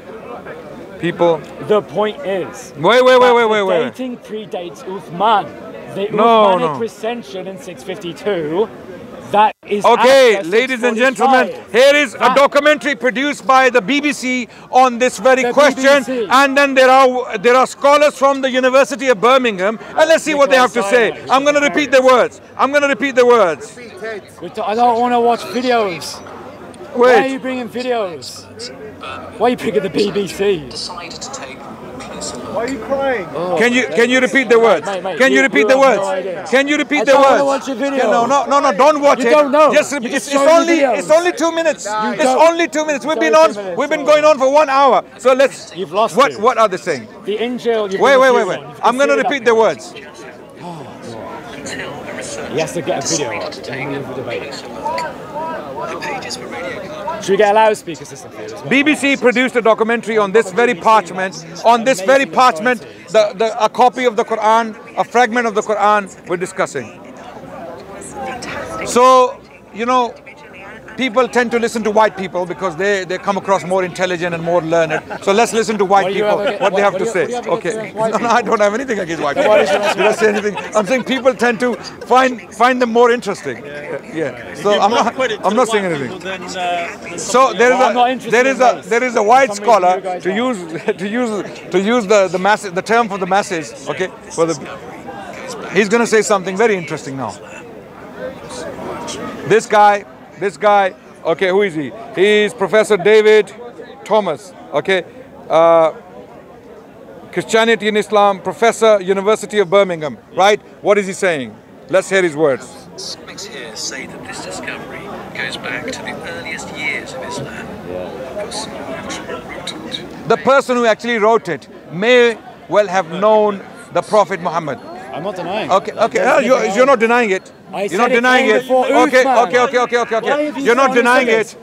People. The point is. Wait, wait, wait, wait, wait, wait. Dating predates Uthman. The No, Uthmanic no. recension in 652. That is. Okay, ladies and 645. gentlemen, here is a documentary produced by the BBC on this very The question, BBC. and then there are there are scholars from the University of Birmingham, and let's see what they have to say. I'm going to repeat the words. I'm going to repeat the words. I don't want to watch videos. Why are you bringing videos? Why are you picking the BBC? Why are you crying? Oh. Can you can you repeat the words? Mate, mate, Can you you- repeat you the have no words? Can you repeat I the don't wanna words? watch a video. Yeah, no, no, no, no, don't watch You it. don't know. Just You just It's, it's only videos. it's only two minutes. You It's only two minutes. We've been on minutes. we've been going on for one hour. So let's. You've lost What it. what are they saying? The Injil. you've Wait, wait, wait, wait. I'm going to repeat the words. Until a researcher He has to get a video. decided to take a closer look. The pages for radiocarbon Should we get a loudspeaker system for you well? BBC produced a documentary on this very parchment. On this very parchment, the, the, a copy of the Quran, a fragment of the Quran, we're discussing. So, you know, people tend to listen to white people because they, they come across more intelligent and more learned. So let's listen to white What do people, against- what they have to what do say. you- what do you have Okay. No, no, I don't have anything against white people. did you ask Did I say anything? I'm saying people tend to find find them more interesting. Yeah. So I'm not I'm not saying anything. So there is Well, I'm not a there is a there is a white For some reason scholar to use to use to use the the mass the term for the masses. Okay, for the he's going to say something very interesting now. This guy, this guy. Okay, who is he? He's Professor David Thomas. Okay. Uh, Christianity and Islam, professor, University of Birmingham, right? What is he saying? Let's hear his words. Comics here say that this discovery goes back to the earliest years of Islam. The person who actually wrote it. The person who actually wrote it may well have known the Prophet Muhammad. I'm not denying. Okay, okay, uh, you're, you're not denying it. I You're not denying it. Okay, okay, okay, okay, okay, okay. you You're not denying it.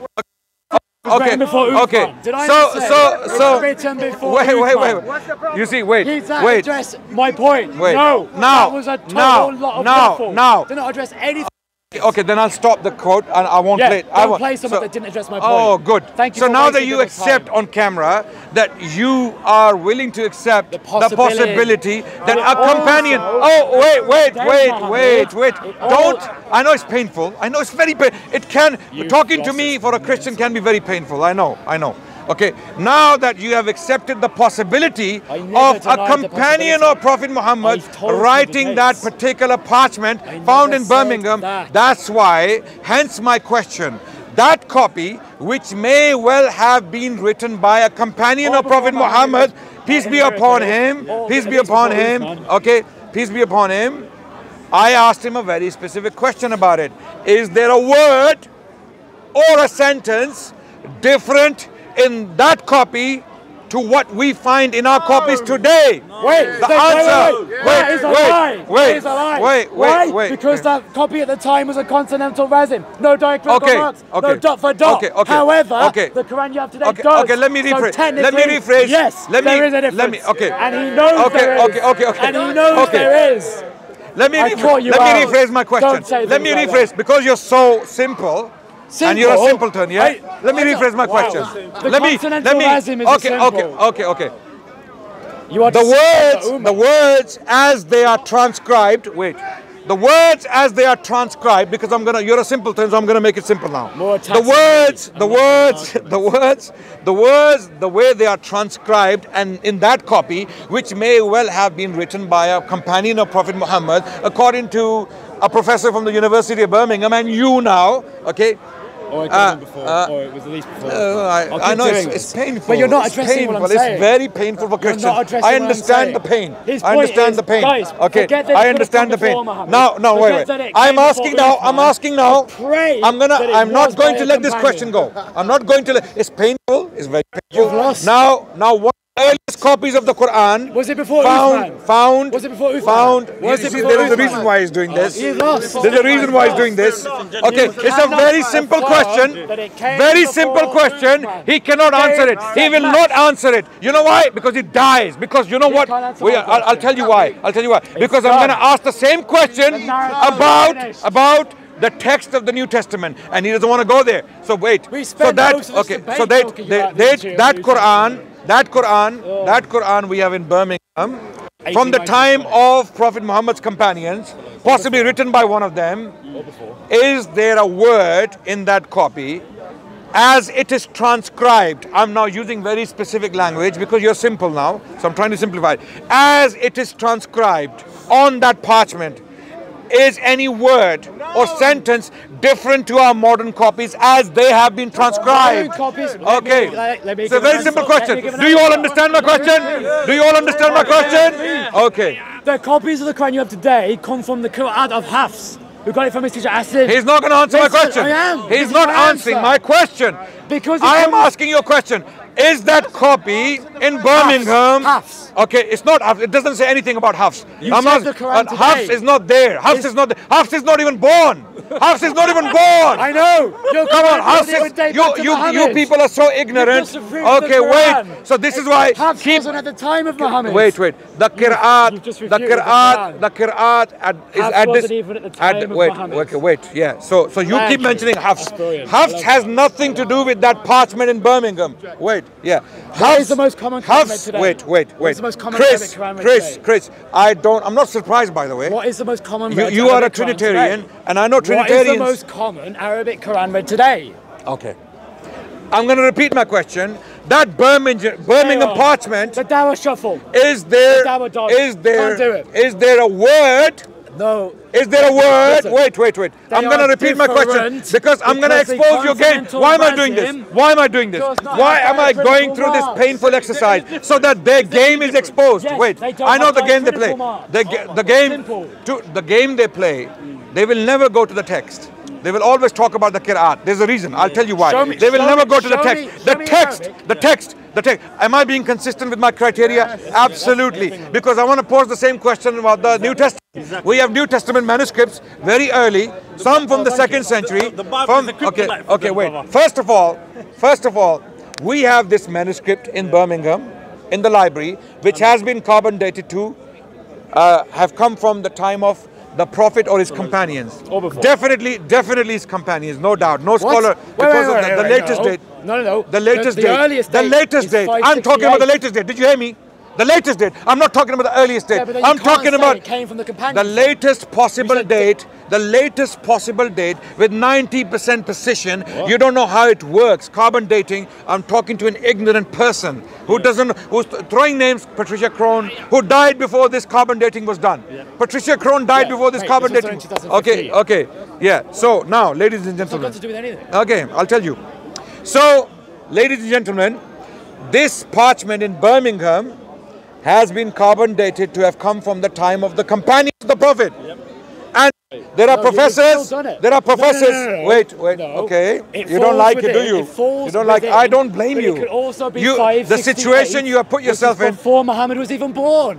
Okay, before okay. Did I So, not so, so. written Wait, wait, wait. You see, wait, Did that wait. address my point? Wait. No. Now, That was a total now, lot of now, waffle. now. Did not address anything. Okay, then I'll stop the quote and I won't Yeah, play it. I won't. play something that didn't address my point. Oh, good. Thank you So now that you accept time. on camera that you are willing to accept the possibility. possibility, that a companion. Oh, wait, wait, wait, wait, wait. it all- Don't. I know it's painful. I know it's very painful. It can. You talking to me for a Christian can be very painful. I know. I know. Okay, now that you have accepted the possibility of a companion of Prophet Muhammad I've told you the writing that particular parchment I found in Birmingham, that. that's why, hence my question. That copy, which may well have been written by a companion of Prophet Muhammad, peace be upon him, peace be upon him, okay, peace be upon him. I asked him a very specific question about it. Is there a word or a sentence different in that copy to what we find in our copies today. Wait, the wait, answer. Wait, wait, That is a wait, lie. wait, is a lie. wait, Why? wait, wait. Because that copy at the time was a consonantal rasm. No diacritical Okay, marks. No dot for dot. okay, okay, However, okay. the Quran you have today Okay, does. okay, let me So rephrase. Let me rephrase. Yes, Let me- there is a difference. let me- okay. And he knows Okay, there is. okay, okay, okay. And he knows Okay. there is. Let me I rephr- caught you let me rephrase my question. Let me like rephrase that. because you're so simple. And you're a simpleton, yeah? I- let me rephrase my wow. question. The let me let me okay, okay, okay, okay. You are The words, the words as they are transcribed. Wait, the words as they are transcribed. Because I'm gonna, you're a simpleton, so I'm gonna make it simple now. More the words, the words, the words, the words, the way they are transcribed, and in that copy, which may well have been written by a companion of Prophet Muhammad, according to a professor from the University of Birmingham, and you now, okay. Or it Uh, before, uh, or it was at least before. Uh, I'll I, know it's, it's painful. But you're not it's addressing painful. what I'm saying. It's very painful for You're Christians. not addressing I what I'm understand the pain. His I understand is, the pain. guys, okay, forget that I understand the pain. before Now, no, wait, Forget wait. that I'm asking before now. I'm asking now. pray I'm gonna. I'm not going to a let this question go. I'm not going to let. It's painful. It's very painful. You've lost. Now, now, what earliest copies of the Quran Was it before found? Uthman? Found. Was it before Uthman? Found. Was you it see, before there is a Uthman? reason why he's doing this. You've lost. There's a reason why he's doing this. Okay, it's a very simple question. that it came Very simple question. He cannot answer it. He will not answer it. You know why? Because he dies. Because you know what? We, I'll, I'll tell you why. I'll tell you why. Because I'm going to ask the same question The narrative is about about the text of the New Testament, and he doesn't want to go there. So wait. We so that most of this okay. So that talking they, about they, the that Quran, that Quran, that Quran we have in Birmingham. From the time of Prophet Muhammad's companions, possibly written by one of them, is there a word in that copy as it is transcribed? I'm now using very specific language because you're simple now, so I'm trying to simplify it. As it is transcribed on that parchment, is any word or sentence different to our modern copies as they have been transcribed? Modern copies- let me- Okay. let- let me It's a very simple question. me give an Do you all understand my question? Do you all understand my question? Okay. The copies of the Quran you have today come from the Quran of Hafs, who got it from his teacher Asim. He's not going to answer my question. I am. He's not my answering answer. my question. Because I am asking you a question. Is that copy in Birmingham? Hafs. Okay, it's not It doesn't say anything about Hafs. You I'm said not- the Quran uh, Hafs is not there. Hafs is not. Hafs is not even born. Hafs is not even born. I know. Your Come on, Hafs is, you, you, you people are so ignorant. Okay, wait. So this is why Hafs keep wasn't at the time of Muhammad. Wait, wait. The Qur'an, the Qur'an, the Qur'an is Hafs at this. wasn't even at the time of wait, Muhammad. okay, wait. Yeah. So, so you Thank keep you. mentioning Hafs. Hafs has nothing to do with that parchment in Birmingham. Wait, yeah. What is the most common Hafs. Wait, wait, wait. Most common Chris, Chris, today? Chris. I don't. I'm not surprised, by the way. What is the most common You, you are a Trinitarian, and I know Trinitarians. What is the most common Arabic Quran read today? Okay. I'm going to repeat my question. That Birmingham, Birmingham parchment. The Dawah Shuffle. Is there The Dawah Dog. is there Can't do it. is there a word? No. Is there a word? Listen. wait, wait, wait. I'm going to repeat my question because I'm going to expose you again. Why am I doing this? Why am I doing this? Why am I going through this painful exercise so that their game is exposed? Yes, wait, I know the game they play. The, the game, to, the game they play, they will never go to the text. They will always talk about the Qur'an. There's a reason. I'll tell you why. Me- they will never me- go to the text. me- the text, the text, the text. Am I being consistent with my criteria? Absolutely. Because I want to pose the same question about the New Testament. We have New Testament manuscripts very early, some from the second century. The Bible From, okay, kryptonite okay, wait. brother. First of all, first of all, we have this manuscript in Birmingham, in the library, which has been carbon dated to uh, have come from the time of the prophet or his companions. Or. Definitely, definitely his companions, no doubt. No What? scholar Wait, because wait, of wait, the, the wait, latest no. date. No, no, no. The latest the, date. The earliest the latest date. I'm talking about the latest date. Did you hear me? The latest date. I'm not talking about the earliest date. Yeah, I'm talking about came from the the latest possible date. The latest possible date with 90% precision. You don't know how it works. Carbon dating. I'm talking to an ignorant person who doesn't, who's throwing names. Patricia Crone, who died before this carbon dating was done. Patricia Crone died Yeah, before this carbon this dating. done in 2015. Okay, okay, yeah. So now, ladies and gentlemen. to do with anything. Okay, I'll tell you. So, ladies and gentlemen, this parchment in Birmingham has been carbon dated to have come from the time of the companions of the Prophet. And There are No, professors. it. There are professors. no, no. Wait, wait. Okay. It you don't like it, do you? it you don't like. within, I don't blame but you. It could also be you, five. the situation you have put yourself in. before Muhammad was even born.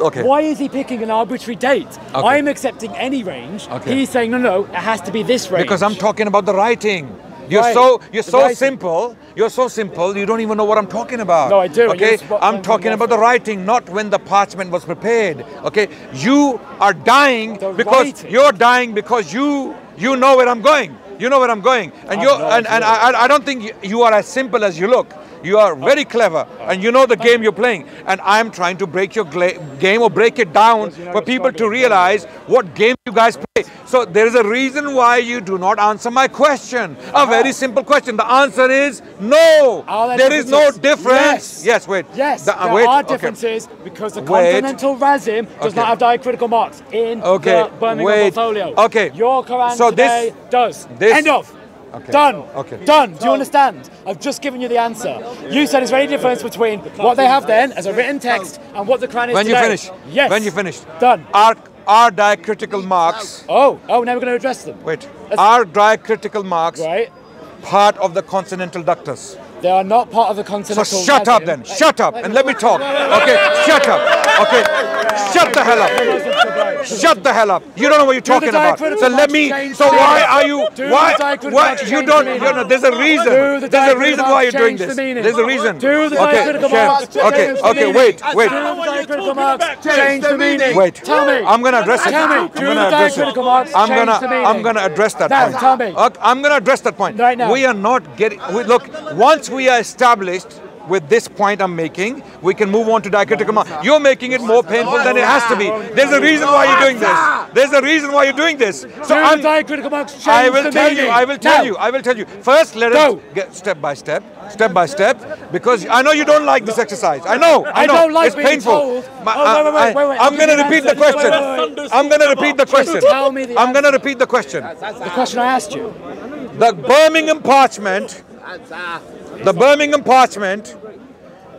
Okay. Why is he picking an arbitrary date? Okay. I'm accepting any range. Okay. He's saying no, no, it has to be this range. Because I'm talking about the writing. You're Right. so you're so writing. simple. You're so simple. You don't even know what I'm talking about. No, I do, Okay, I'm talking about the writing, not when the parchment was prepared. Okay, you are dying The because writing. you're dying because you you know where I'm going. You know where I'm going, and I you and, and. I, I don't think you are as simple as you look. You are very clever, and you know the game you're playing. And I'm trying to break your game or break it down Because you know for people to realize what game you guys play. So there is a reason why you do not answer my question. A very simple question. The answer is no. There is no difference. Yes. wait. Yes, The- uh, there wait, are okay. differences because the Wait. consonantal rasm does Okay. not have diacritical marks in Okay, the Birmingham wait. portfolio. Okay. Your Quran So today this- does. this- End of. Okay. Done. Okay. Done. Do you understand? I've just given you the answer. You said there's any difference between what they have then as a written text and what the Quran is When you today. finish. Yes. When you finished. Done. Are are diacritical marks? Oh, oh, now we're going to address them. Wait. That's- Are diacritical marks Right. part of the consonantal ductus? They are not part of the So consonantal. shut up then. Shut up and let me talk. Okay. Shut up. Okay. Shut the hell up. Shut the hell up. You don't know what you're talking about. So let me. So why are you? Why? Why you don't? You know, there's a reason. There's a reason why you're doing this. There's a reason. Do Okay. diacritical Okay. Okay. Wait. Wait. Do the diacritical marks change the meaning? Wait. Tell me. I'm gonna address it. Tell me. I'm Do the address it. diacritical marks I'm gonna. I'm gonna address that point. tell me. I'm gonna address that point. Right now. We are not getting. We, look, once we are established with this point I'm making, we can move on to diacritical. You're making it more painful than it has to be. There's a reason why you're doing this. There's a reason why you're doing this. So I'm. diacritical marks I will tell you. I will tell you. I will tell you. First, let us get step by step, step by step, because I know you don't like this exercise. I know. I, know. don't like it's painful. Oh, wait, wait, wait, wait, wait. I, am going to repeat the question. I'm going to repeat the question. tell me the I'm going to repeat the question. The question I asked you. The Birmingham parchment, the Birmingham parchment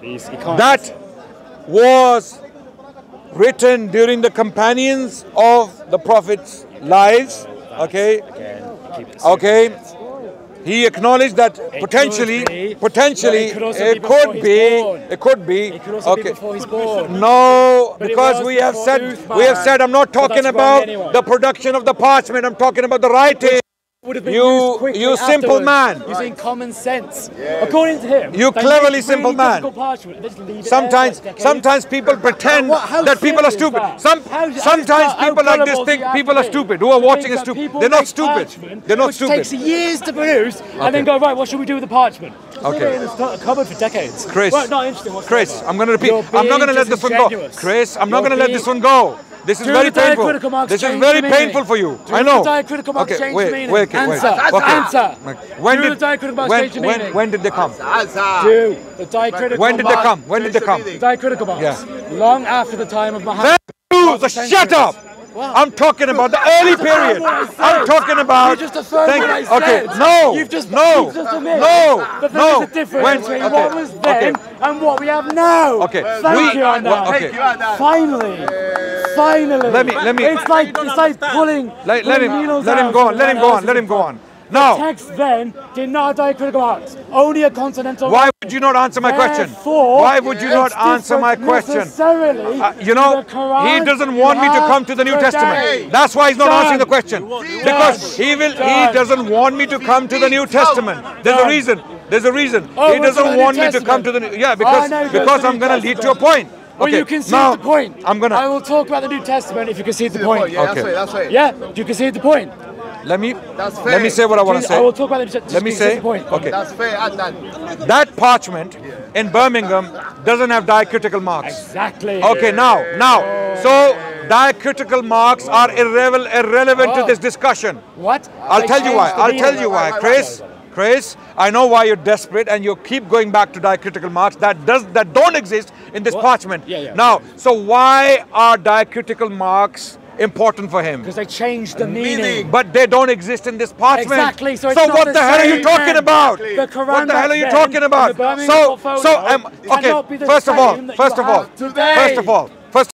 that was written during the companions of the Prophet's lives. Okay. Okay. He acknowledged that potentially, be, potentially, it could it be could be, it could be, It could okay. be before he's born. No, But because we have said, we have said, I'm not talking about the production of the parchment. I'm talking about the writing. Would have been You- used quickly you simple afterwards, man. Using common sense. According to him. You they cleverly make simple really man. difficult parchment. They just leave it there for Sometimes, sometimes people pretend What- that people are stupid. Some, How- how- sometimes how people like this think people are stupid. Who are watching think is stupid. They're not stupid. They're not which stupid. takes years to produce, Okay. and then go right. What should we do with the parchment? Just leave Okay. it in the sto- cupboard for decades. Chris, Well, not interesting. whatsoever. Chris, I'm going to repeat. I'm not going to let this one go. Chris, I'm not You're going to let this one go. This is Do very painful. This is very painful for you. Do I know. the diacritical marks okay, change wait, meaning? wait, wait, Answer. Okay. Answer. When Do did the diacritical marks when, change when, meaning? when did they come? Do the diacritical When did they come? When did they come? The diacritical marks. Yeah. Long after the time of Muhammad. You, the shut up! I'm talking about the early period. I'm talking about. You just affirmed Thank- what I okay, said. no, You've just, no, you've just admitted no, that there no. is a difference between okay, what was then okay. and what we have now. Okay, Thank we- you, Anna. well, okay. Finally, finally. Let me- let me- It's like it's like pulling. Let, let him, let him go on. Let him go on. Let him go the on. Now, Text then did not have diacritical marks. Only a consonantal. why would you not answer my question? Why would you not answer my question? necessarily Uh, you know, Quran he doesn't want me to come to the New have Testament. That's why he's not Done. answering the question. Because he will. He doesn't want me to come to the New Testament. There's a reason. There's a reason. Oh, he we're to the doesn't want me to come to the. New, yeah, because know you go because I'm gonna lead to a Testament. point. Well, Okay, you concede now, the point. I'm gonna. I will talk about the New Testament if you concede the point. Yeah, that's right, that's right. Yeah, you concede the point. Let me. Let me say what I want to I will say. talk about New Let me say. Okay. That's fair, Adnan. That parchment in Birmingham doesn't have diacritical marks. Exactly. Okay, now, now, so diacritical marks are irrevel- irrelevant to Oh. this discussion. What? I'll They tell you why. I'll tell you why, Chris. Chris, I know why you're desperate and you keep going back to diacritical marks that does that don't exist in this What? parchment. Yeah, yeah. Now, so why are diacritical marks important for him? Because they changed the meaning. Meaning. But they don't exist in this parchment. Exactly, so it's not what the the, hell are you talking about? The Quran what the hell are you talking about? So, so um, okay. cannot be the First of all, first of all, first of all, first